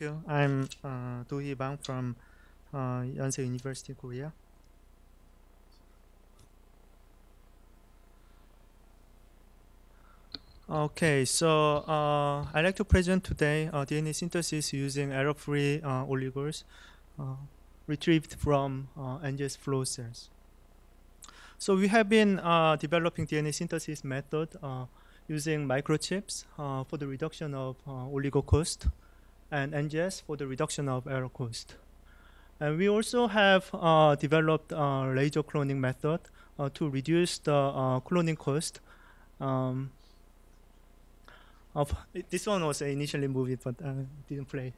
Thank you. I'm uh, Do Hee Bang from uh, Yonsei University, Korea. Okay, so uh, I'd like to present today uh, DNA synthesis using error-free uh, oligos uh, retrieved from uh, NGS flow cells. So we have been uh, developing DNA synthesis method using microchips for the reduction of oligo cost and NGS for the reduction of error cost. And we also have uh, developed a laser cloning method uh, to reduce the uh, cloning cost um, of this one was initially moved but uh, didn't play.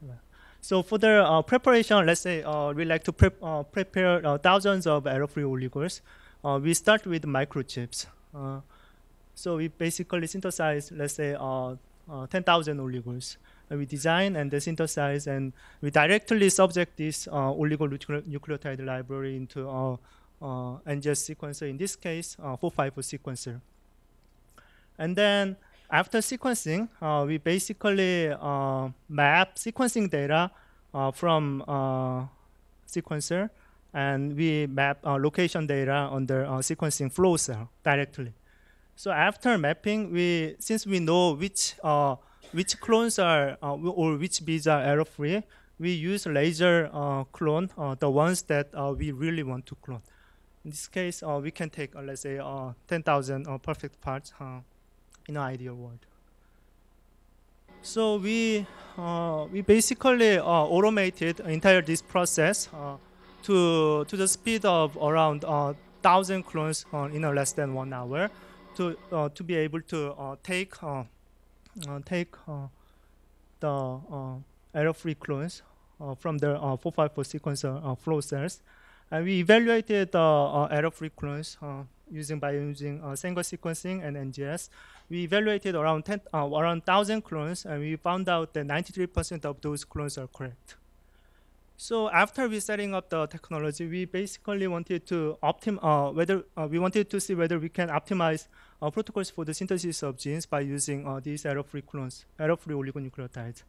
So for the uh, preparation, let's say uh, we like to prep, uh, prepare uh, thousands of error-free oligos. Uh, we start with microchips. Uh, so we basically synthesize, let's say, 10,000 oligos. And we design and synthesize, and we directly subject this oligonucleotide library into a NGS sequencer. In this case, uh, 454 sequencer. And then after sequencing, uh, we basically uh, map sequencing data uh, from uh, sequencer, and we map uh, location data uh, sequencing flow cell directly. So after mapping, we since we know which which clones are or which beads are error-free, we use laser clone, the ones that we really want to clone. In this case, we can take, let's say, 10,000 perfect parts in an ideal world. So we uh, we basically uh, automated entire this process uh, to to the speed of around uh, thousand clones uh, in less than one hour to uh, to be able to take take the error-free clones from the 454 sequencer flow cells, and we evaluated the error-free clones using by using uh, Sanger sequencing and NGS. We evaluated around 10, uh, around 1,000 clones, and we found out that 93% of those clones are correct. So after we setting up the technology, we basically wanted to optim uh, whether uh, we wanted to see whether we can optimize uh, protocols for the synthesis of genes by using uh, these error-free clones, error-free oligonucleotides.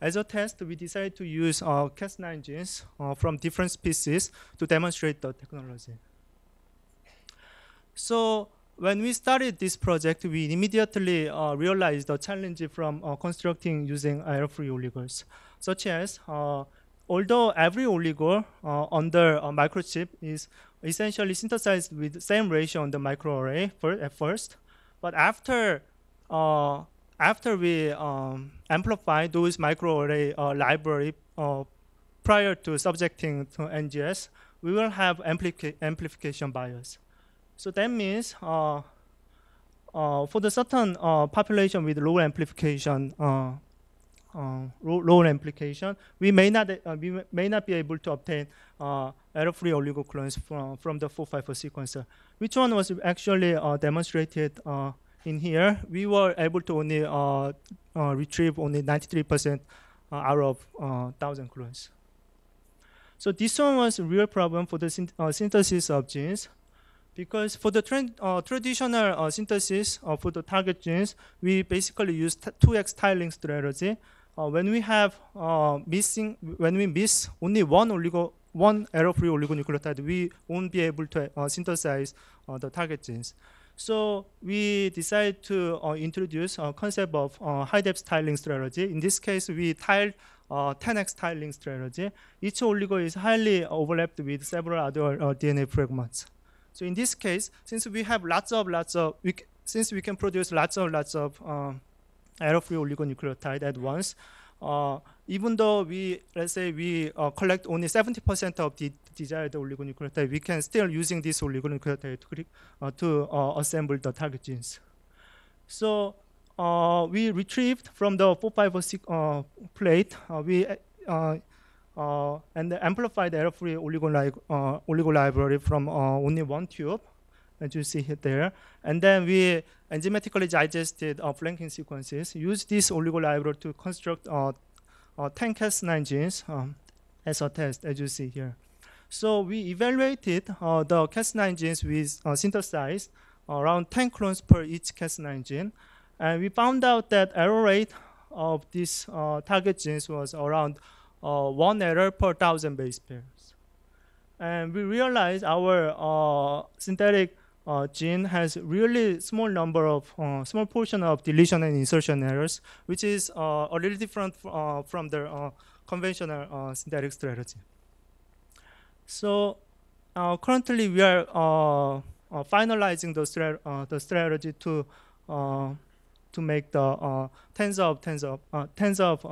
As a test, we decided to use uh, Cas9 genes uh, from different species to demonstrate the technology. So when we started this project, we immediately uh, realized the challenge from uh, constructing using error-free oligos, such as although every oligo uh, under a microchip is essentially synthesized with the same ratio on the microarray for, at first, but after uh, after we um, amplify those microarray uh, library prior to subjecting to NGS, we will have amplification bias. So that means uh, uh, for the certain uh, population with low amplification, uh, uh, low, low, amplification, we may not uh, we may not be able to obtain error-free oligoclones from from the 454 sequencer. Which one was actually demonstrated in here? We were able to only retrieve only 93% out of 1,000 clones. So this one was a real problem for the synthesis of genes. Because for the uh, traditional uh, synthesis uh, for the target genes, we basically use 2x tiling strategy. Uh, when we have uh, missing, when we miss only one oligo, one error-free oligonucleotide, we won't be able to uh, synthesize the target genes. So we decided to introduce a concept of high-depth tiling strategy. In this case, we tiled 10x tiling strategy. Each oligo is highly overlapped with several other DNA fragments. So in this case, since we have lots of lots of, we since we can produce lots of lots of error-free oligonucleotide at once, uh, even though we let's say we uh, collect only 70% of the desired oligonucleotide, we can still using this oligonucleotide to, uh, to uh, assemble the target genes. So uh, we retrieved from the 456 uh, plate, we and amplified error-free oligo, li oligo library from only one tube, as you see there. And then we enzymatically digested uh, flanking sequences, use this oligo library to construct uh, uh, 10 Cas9 genes um, as a test, as you see here. So we evaluated uh, the Cas9 genes with uh, synthesized around 10 clones per each Cas9 gene. And we found out that error rate of these uh, target genes was around uh, one error per thousand base pairs. And we realized our uh, synthetic uh, gene has really small number of uh, small portion of deletion and insertion errors, which is uh, a little different uh, from the uh, conventional uh, synthetic strategy. So currently we are finalizing the, stra the strategy to to make the tens of tens of tens of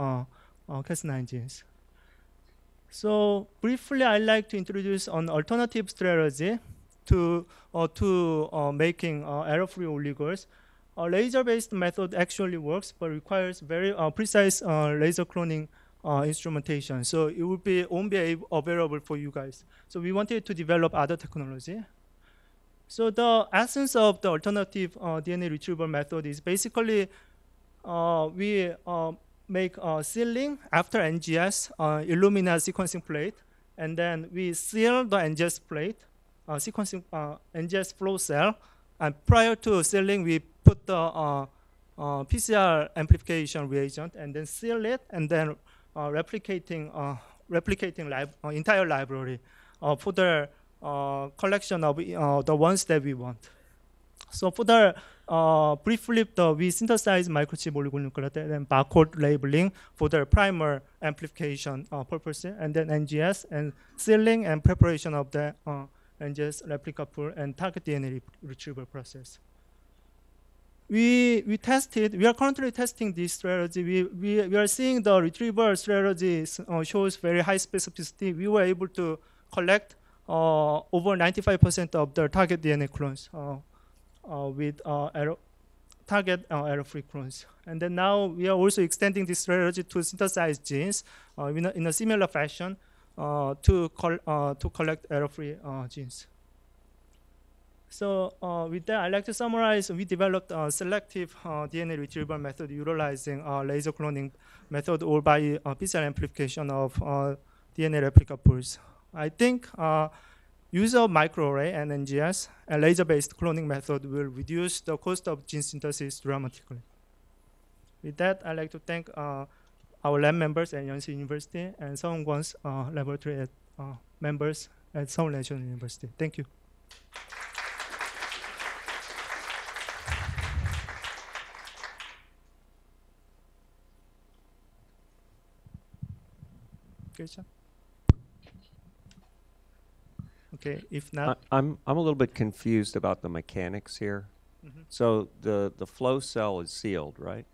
Cas9 genes. So briefly, I'd like to introduce an alternative strategy to, uh, to uh, making uh, error-free oligos. A laser-based method actually works, but requires very uh, precise uh, laser cloning uh, instrumentation. So it will be won't be available for you guys. So we wanted to develop other technology. So the essence of the alternative DNA retrieval method is basically we make a sealing after NGS Illumina sequencing plate, and then we seal the NGS plate uh, sequencing uh, NGS flow cell. And prior to sealing, we put the uh, PCR amplification reagent and then seal it and then replicating replicating lib entire library for the collection of the ones that we want. So for the uh, briefly, the, we synthesize microchip oligonucleotide and barcode labeling for the primer amplification uh, purpose, and then NGS and sealing and preparation of the uh, and just replica pool and target DNA re retrieval process. We, we tested, we are currently testing this strategy. We, we, we are seeing the retrieval strategy uh, shows very high specificity. We were able to collect uh, over 95% of the target DNA clones uh, uh with uh, error, target uh, error-free clones. And then now we are also extending this strategy to synthesize genes in a, in, a, similar fashion uh, to, col uh, to collect error-free uh, genes. So with that, I'd like to summarize. We developed a selective DNA retrieval method utilizing laser cloning method or by PCR amplification of DNA replica pools. I think use of microarray and NGS and laser-based cloning method will reduce the cost of gene synthesis dramatically. With that, I'd like to thank uh, our lab members at Yonsei University and Seung Kwon's uh, laboratory at, uh, members at Seoul National University. Thank you. Okay, if not, I, I'm I'm a little bit confused about the mechanics here. Mm -hmm. So the the flow cell is sealed, right?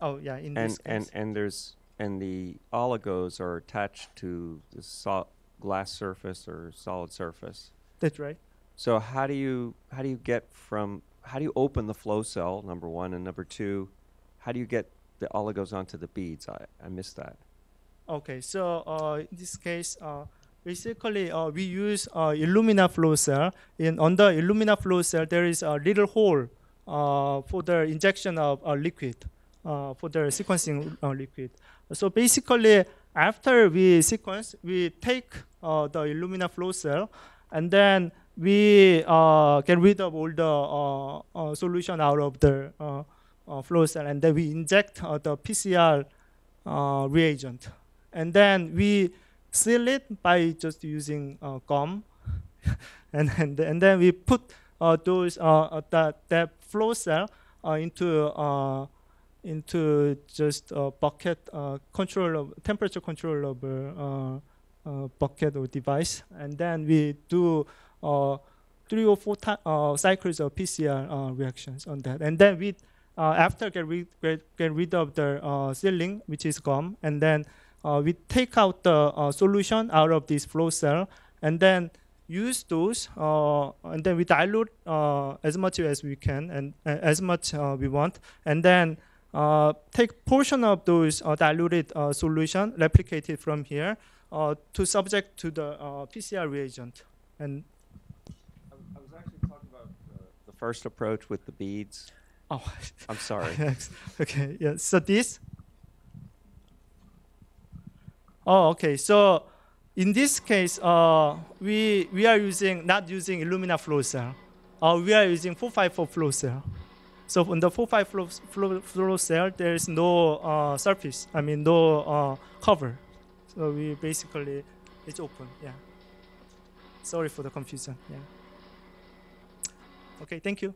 Oh yeah, in and this case. and and there's and the oligos are attached to the so glass surface or solid surface. That's right. So how do you how do you get from how do you open the flow cell number one and number two, how do you get the oligos onto the beads? I, I missed that. Okay, so uh, in this case, uh, basically uh, we use uh, Illumina flow cell. In on the Illumina flow cell, there is a little hole uh, for the injection of a liquid uh, for the sequencing uh, liquid. So basically, after we sequence, we take uh, the Illumina flow cell, and then we uh, get rid of all the uh, solution out of the flow cell, and then we inject the PCR reagent. And then we seal it by just using gum. and, and, and then we put those that, that flow cell into into just a bucket uh, controller, temperature controllable uh, uh, bucket or device, and then we do uh, three or four uh, cycles of PCR uh, reactions on that, and then we after get rid get, get rid of the sealing, which is gum, and then we take out the solution out of this flow cell, and then use those, and then we dilute as much as we can and as much we want, and then uh, take portion of those uh, diluted uh, solution, replicated from here uh, to subject to the uh, PCR reagent. And I, I, was actually talking about the first approach with the beads. Oh, I'm sorry. okay, yeah. So this. Oh, okay. So in this case, uh, we we are using not using Illumina flow cell. we are using 454 flow cell. So on the 4-5 flow, flow, flow, cell, there is no uh, surface, I mean no uh, cover. So we basically, it's open, yeah. Sorry for the confusion, yeah. Okay, thank you.